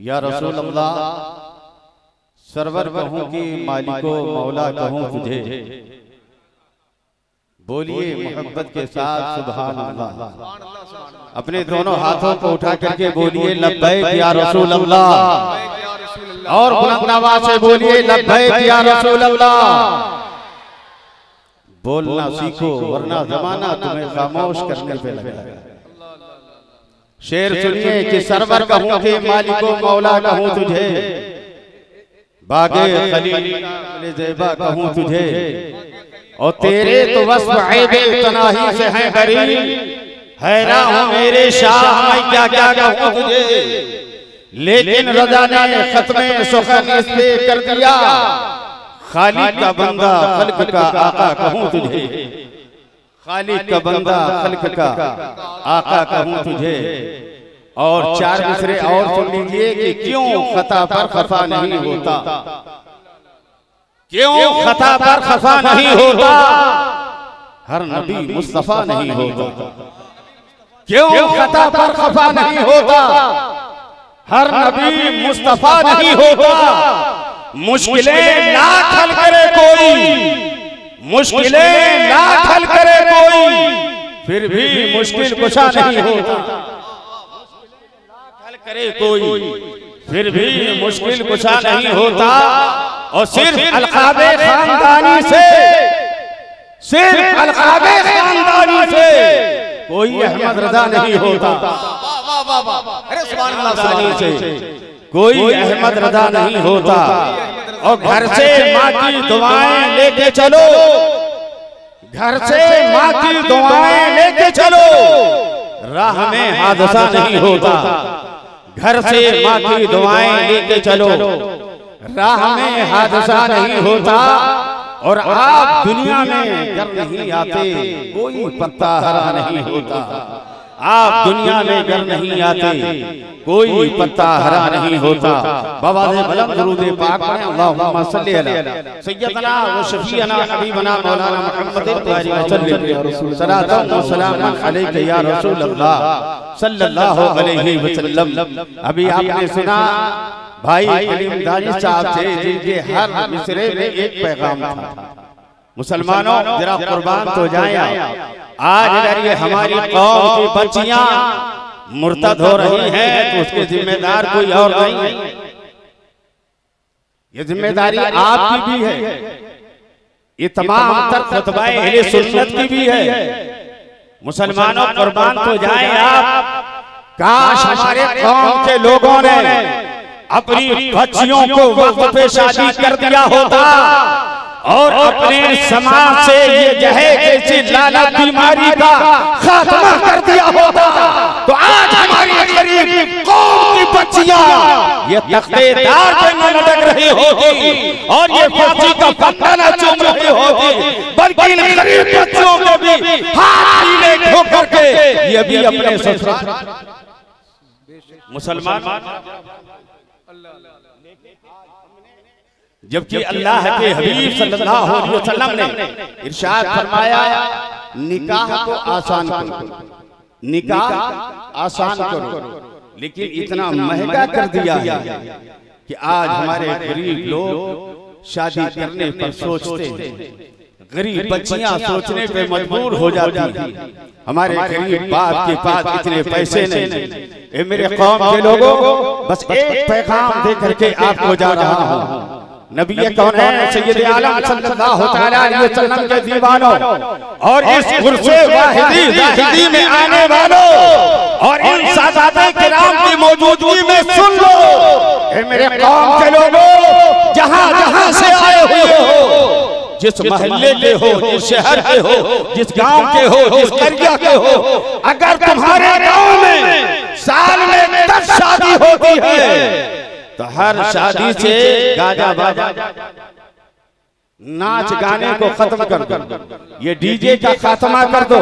یا رسول اللہ سرور کہوں کی مالکو مولا کہوں تجھے۔ بولیے محبت کے ساتھ سبحان اللہ۔ اپنے دونوں ہاتھوں کو اٹھا کر کے بولیے لبیک یا رسول اللہ۔ اور بلند آواز سے بولیے لبیک یا رسول اللہ۔ بولنا سیکھو ورنہ زمانہ تمہیں خاموش کرنے پہ لگا شیر سنیے کہ سرور کہوں کہ مالکو مولا کہوں تجھے؟ باغے خلیل زیبہ کہوں تجھے؟ اور تیرے تو وصف عیب تناہی سے ہیں بری حیرہ ہوں میرے شاہ میں کیا کیا کہوں تجھے؟ لیکن رضا نے ختم سخن اس پہ کر دیا۔ خالق کا بندہ خلق کا آقا کہوں تجھے؟ خالق کا بندہ خلق کا آقا کہوں تجھے۔ اور چار مصرے اور سن لیجیے کہ کیوں خطا پر خفا نہیں ہوتا۔ کیوں خطا پر خفا نہیں ہوتا۔ ہر نبی مصطفیٰ نہیں ہوتا۔ کیوں خطا پر خفا نہیں ہوتا۔ ہر نبی مصطفیٰ نہیں ہوتا۔ مشکلیں لاکھ حل کرے کوئی۔ مشکلیں لاکھ حل کرے کوئی پھر بھی مشکل کشا نہیں ہوتا۔ حل کرے کوئی پھر بھی مشکل کشا نہیں ہوتا۔ اور صرف القاب خاندانی سے صرف القاب خاندانی سے کوئی احمد رضا نہیں ہوتا۔ سے کوئی احمد رضا نہیں ہوتا۔ اور گھر سے ماں کی دعائیں لے کے چلو۔ گھر سے ماں کی دعائیں لے کے چلو۔ راہ میں حادثہ نہیں ہوتا۔ گھر سے ماں کی دعائیں لے کے چلو۔ راہ میں حادثہ نہیں ہوتا۔ اور آپ دنیا میں گر نہیں آتے۔ کوئی پتہ ہرا نہیں ہوتا۔ آپ دنیا میں گر نہیں آتے کوئی پتہ ہرا نہیں ہوتا۔ بابا دے بلند درود پاک پڑھیں اللہم صلی اللہ۔ سیدنا و شفیعنا حبیبنا مولانا محمد وسلم۔ صلاة و سلام علیکہ یا رسول اللہ۔ صلی اللہ۔ علیہ وسلم ابھی آپ نے سنا بھائی کلیم دانی صاحب سے جن کے ہر مصرے میں ایک پیغام تھا۔ مسلمانوں ذرا قربان تو جائیں آج اگر یہ ہماری قوم کی بچیاں مرتد ہو رہی ہیں تو اس کے ذمہ دار کوئی اور نہیں۔ ہے یہ ذمہ داری آپ کی بھی ہے۔ یہ تمام تر خطبہ اہل سنت کی بھی ہے۔ مسلمانوں قربان تو جائیں آپ۔ کاش ہمارے قوم کے لوگوں نے اپنی بچیوں کو وقت پہ شادی کر دیا ہوتا۔ اور اپنے سماج سے یہ جہے جیسی لالا بیماری کا خاتمہ کر دیا ہوتا۔ تو آج ہماری غریب قوم کی بچیاں یہ تختے دار پہ نہ لٹک رہی ہوتی اور یہ فاسی کا پتہ نہ چوم رہی ہوتی بلکہ ان غریب بچوں کو بھی ہاتھ پیلے کھو کر کے یہ بھی اپنے سسرال۔ مسلمان۔ جبکہ اللہ کے حبیب صلی اللہ علیہ وسلم نے ارشاد فرمایا نکاح کو آسان کرو۔ نکاح آسان کرو۔ لیکن اتنا مہنگا کر دیا ہے کہ آج ہمارے غریب لوگ شادی کرنے پر سوچتے ہیں۔ غریب بچیاں سوچنے پہ مجبور ہو جاتی ہیں۔ ہمارے غریب باپ کے پاس اتنے پیسے نہیں۔ اے میرے قوم کے لوگوں بس ایک پیغام دے کر کے آپ کو جا رہا ہوں۔ نبی کون ہے؟ سید عالم صلی اللہ علیہ وسلم کے دیوانوں اور اس غرصے واحدی زاہدی میں آنے والوں اور ان سادات کرام کی موجودگی میں سن لو۔ اے میرے قوم کے لوگوں جہاں جہاں سے آئے ہوئے ہو جس محلے کے ہو جس شہر کے ہو جس گاؤں کے ہو جس قریہ کے ہو۔ اگر تمہارے گاؤں میں سال میں دس شادی ہوتی ہے تو ہر شادی سے گاجا باجا ناچ گانے کو ختم کر دو۔ یہ ڈی جے کا خاتمہ کر دو۔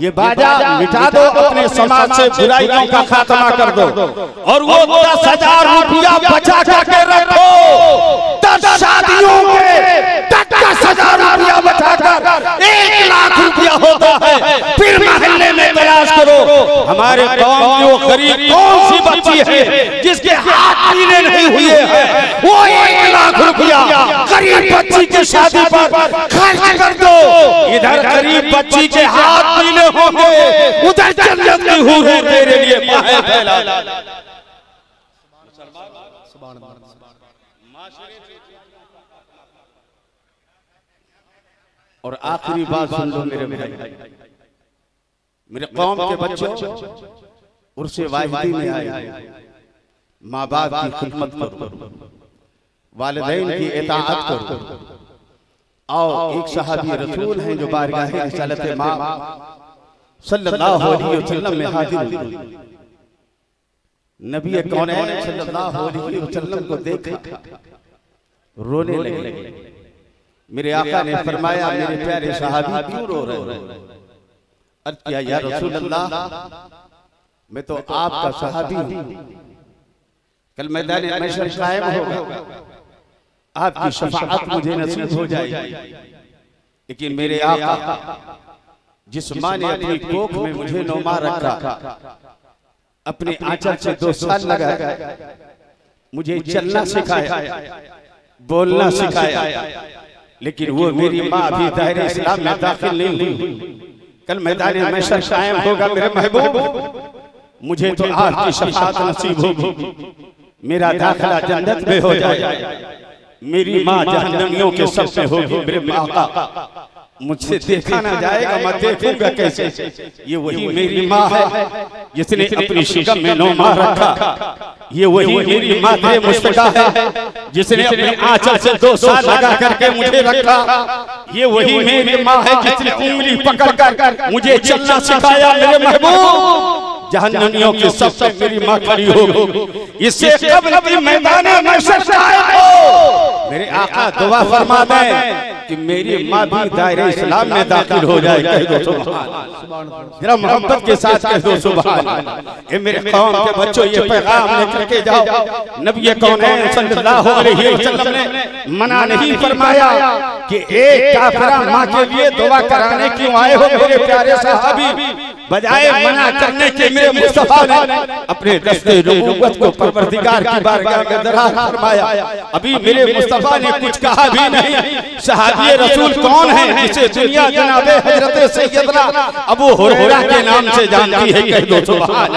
یہ باجا مٹا دو اپنے سماج سے برائیوں کا خاتمہ کر دو۔ اور وہ دس ہزار روپیہ بچا کے رکھو۔ دس شادیوں کے کا ہزار روپیہ بچا کر ایک لاکھ روپیہ ہوتا ہے۔ پھر محلے میں تلاش کرو۔ ہمارے قوم میں وہ غریب کون سی بچی ہے جس کے ہاتھ پینے نہیں ہوئے ہیں؟ وہ ایک لاکھ روپیہ۔ غریب بچی کے شادی پر خرچ کر دو۔ ادھر غریب بچی کے ہاتھ پینے ہوں گے۔ ادھر جنگ کی حوریں تیرے لیے ماہ پھیلا۔ سبحان اللہ۔ اور آخری بات سن لو میرے بھائی۔ میرے قوم کے بچوں عرص واحدی میں آئے۔ ماں باپ کی خدمت کرو۔ والدین کی اطاعت کرو۔ آؤ ایک صحابی رسول ہیں جو بارگاہ رسالت ماں صلی اللہ علیہ وسلم میں حاضر ہوئی نبی کونین صلی اللہ علیہ وسلم کو دیکھا۔ رونے لگے۔ میرے آقا نے فرمایا میرے پیارے صحابی کیوں رو رہے ہیں؟ عرض کیا یا رسول اللہ میں تو آپ کا صحابی ہوں۔ کل میدان محشر قائم ہوگا۔ آپ کی شفاعت مجھے نصیب ہو جائے۔ لیکن میرے آقا جس ماں نے اپنی کوک میں مجھے نوما رکھا۔ اپنے آنچل سے دو سال لگا مجھے چلنا سکھایا۔ بولنا سکھایا۔ لیکن وہ میری ماں بھی دائر اسلام میں داخل نہیں ہوئی۔ کل میدان محشر قائم ہوگا میرے محبوب۔ مجھے تو آپ کی شفاعت نصیب ہوگی۔ میرا داخلہ جنت میں ہو جائے۔ میری ماں جہنمیوں کے سب سے ہوگی میرے ماں کا مجھ سے دیکھا نہ جائے گا میں دیکھوں گا کیسے؟ یہ وہی میری ماں ہے جس نے اپنی شکم میں نو ماں رکھا۔ یہ وہی میری ماں دے مشتقہ ہے جس نے اپنے آنچل سے دو سال لگا کر کے مجھے رکھا۔ یہ وہی میری ماں ہے جس نے انگلی پکڑ کر مجھے چلنا سکھایا میرے محبوب۔ جہنمیوں کے سب سے میری ماں کھڑی ہوگی اس سے قبل کی میدان محشر شاید ہو۔ میرے آقا دعا فرما دیں کہ میری ماں بھی دائرہ اسلام میں داخل ہو جائے کہہ دو سبحان ذرا محبت کے ساتھ کہہ دو سبحان اے میرے قوم کے بچوں یہ پیغام لے کر کے جاؤ۔ نبی کونین صلی اللہ علیہ وسلم نے منع نہیں فرمایا کہ ایک کافرہ ماں کے لیے دعا کرانے کیوں آئے ہو میرے پیارے صحابی بجائے منع کرنے کے میرے مصطفیٰ نے اپنے دست نبوت کو پروردگار کی بارگاہ میں درار فرمایا۔ ابھی میرے مصطفیٰ نے کچھ کہا بھی نہیں۔ صحابی رسول کون ہے جسے دنیا جناب حضرت سیدنا ابو حریرہ کے نام سے جانتی ہے کہہ دو سبحان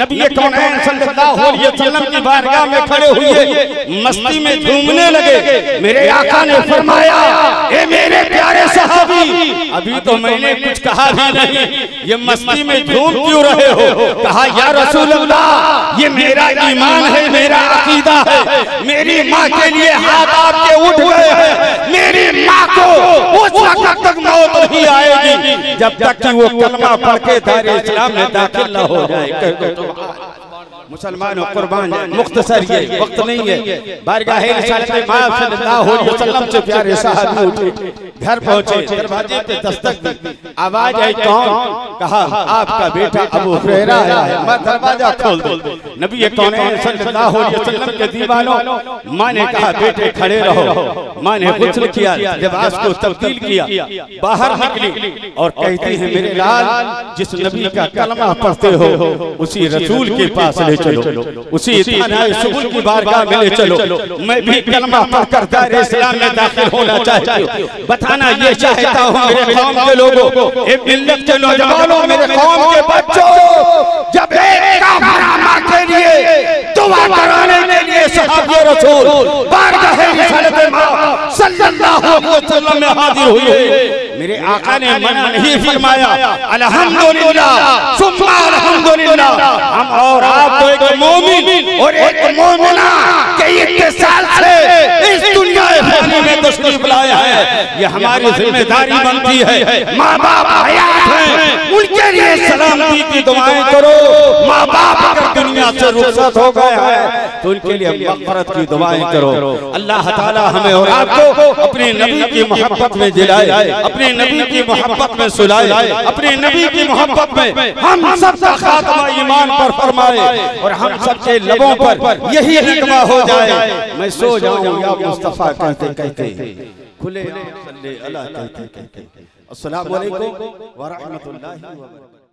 نبی کونین صلی اللہ علیہ وسلم کی بارگاہ میں کھڑے ہوئے۔ مستی میں جھومنے لگے۔ میرے آقا نے فرمایا اے میرے پیارے صحابی ابھی تو میں نے کچھ کہا بھی نہیں یہ مستی میں جھوم کیوں رہے ہو کہا یا رسول اللہ یہ میرا ایمان ہے میرا عقیدہ ہے میری ماں کے لیے ہاتھ آپ کے اٹھ گئے ہیں میری ماں کو اس وقت تک موت نہیں آئے گی جب تک کہ وہ کلمہ پڑھ کے دائر اسلام میں داخل نہ ہو جائے کہہ دو مسلمان و قربان مختصر یہ وقت نہیں ہے۔ بارگاہ رسالت ماں صلی اللہ علیہ وسلم سے پیارے صحابی اٹھے گھر پہنچے دروازے پہ دستک دی۔ آواز آئی کون؟ کہا آپ کا بیٹا ابو حریرہ آیا ہے۔ میں دروازہ کھول دو نبی کونین صلی اللہ علیہ وسلم کے دیوانوں ماں نے کہا بیٹے کھڑے رہو۔ ماں نے غسل کیا لباس کو تبدیل کیا باہر نکلی اور کہتی ہیں میرے لال جس نبی کا کلمہ پڑھتے ہو اسی رسول کے پاس لے چلو۔ اسی تھانہ سبل کی بارگاہ میں لے چلو۔ میں بھی کلمہ پڑھ کر دائر اسلام میں داخل ہونا چاہتی ہوں۔ بتانا یہ چاہتا ہوں میرے قوم کے لوگوں اے ملت کے نوجوانوں میرے قوم کے بچوں جب ایک کافرہ ماں کے لیے دعا کرانے صحابی رسول، بارگاہ رسالت ماں صلی اللہ علیہ وسلم میں حاضر ہوئے۔ میرے آقا نے منع نہیں فرمایا، الحمدللہ، ثم الحمدللہ۔ ہم اور آپ کو ایک مومن اور ایک مومنہ کے اتصال سے اس دنیا فانی میں تشریف لایا ہے یہ ہماری ذمہ داری بنتی ہے۔ ماں باپ حیات ہیں۔ ان کے لیے سلامتی کی دعائیں کرو۔ ماں باپ اگر دنیا سے رخصت ہو گئے ہیں تو ان کے لیے مغفرت کی دعائیں کرو۔ اللہ تعالی ہمیں اور آپ کو اپنے نبی کی محبت میں جلائے۔ اپنے نبی کی محبت میں سلائے۔ اپنے نبی کی محبت میں ہم سب کا خاتمہ ایمان پر فرمائے۔ اور ہم سب کے لبوں پر یہی حکمہ ہو جائے۔ میں سو جاؤں یا مصطفیٰ کہتے کہتے۔ کھلے صلی اللہ کہتے کہتے۔ السلام علیکم ورحمت اللہ وبرکاتہ۔